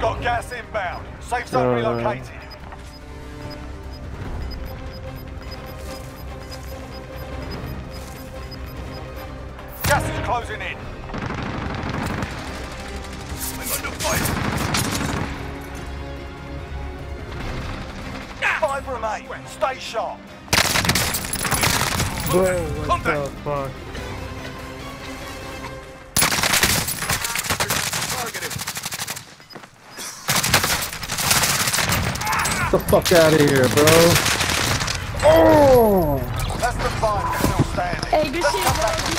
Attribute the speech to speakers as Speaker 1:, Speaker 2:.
Speaker 1: Got gas inbound. Safe zone
Speaker 2: Uh.
Speaker 1: relocated. Gas is closing in. I'm under fire. Five remain. Stay sharp.
Speaker 2: Bro, what the fuck? The fuck out of here, bro. Oh!
Speaker 1: That's the five still standing.
Speaker 3: Hey, good shit, bro.